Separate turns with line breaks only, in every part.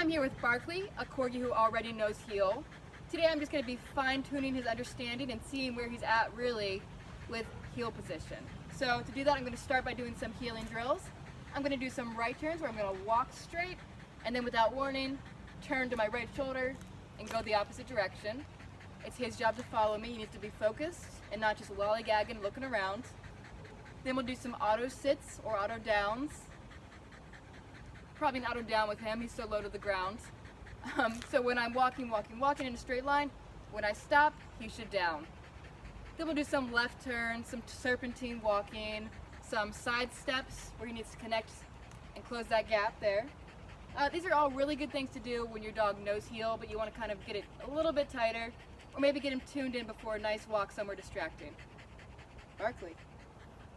I'm here with Barkley, a corgi who already knows heel. Today I'm just going to be fine-tuning his understanding and seeing where he's at really with heel position. So to do that I'm going to start by doing some heeling drills. I'm going to do some right turns where I'm going to walk straight and then without warning turn to my right shoulder and go the opposite direction. It's his job to follow me. He needs to be focused and not just lollygagging looking around. Then we'll do some auto sits or auto downs probably not down with him. He's so low to the ground. Um, so when I'm walking, walking, walking in a straight line, when I stop, he should down. Then we'll do some left turns, some serpentine walking, some side steps where he needs to connect and close that gap there. Uh, these are all really good things to do when your dog knows heel, but you want to kind of get it a little bit tighter, or maybe get him tuned in before a nice walk somewhere distracting. Barkley.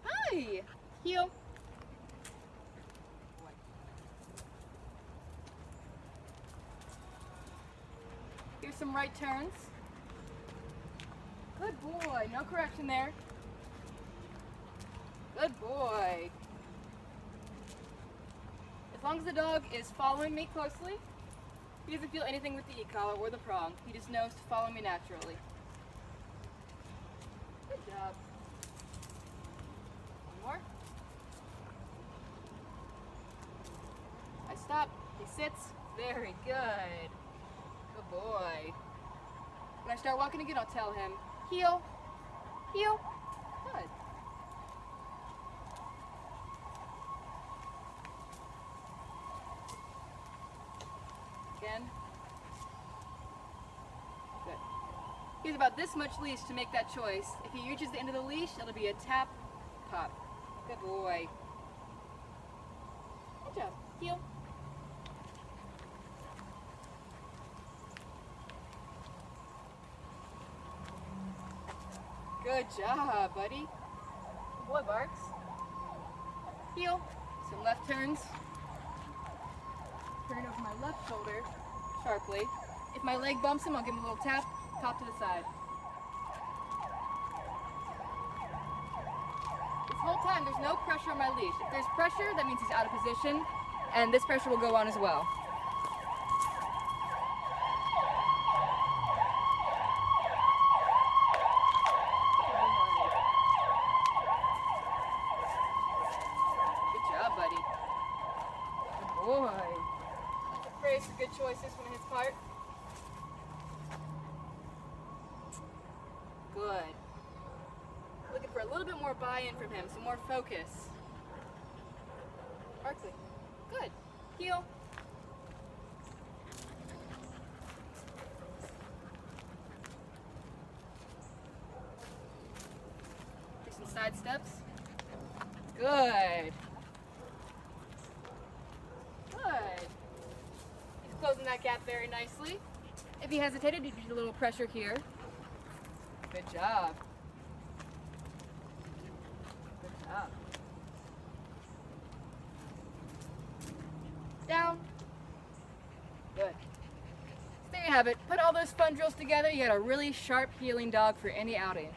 Hi! Heel. Here's some right turns. Good boy. No correction there. Good boy. As long as the dog is following me closely, he doesn't feel anything with the e-collar or the prong. He just knows to follow me naturally. Good job. One more. I stop. He sits. Very good. Good boy. When I start walking again, I'll tell him, heel, heel. Good. Again. Good. He has about this much leash to make that choice. If he reaches the end of the leash, it'll be a tap, pop. Good boy. Good job. Heel. Good job, buddy. Boy, Barks. Heel. Some left turns. Turn over my left shoulder sharply. If my leg bumps him, I'll give him a little tap, top to the side. This whole time, there's no pressure on my leash. If there's pressure, that means he's out of position, and this pressure will go on as well. buddy. Good boy. Praise for good choices from his part. Good. Looking for a little bit more buy-in from him, some more focus. Barkley. Good. Heel. Do some side steps. Good. Very nicely. If he hesitated, you need a little pressure here. Good job. Good job. Down. Good. So there you have it. Put all those fun drills together. You had a really sharp heeling dog for any outing.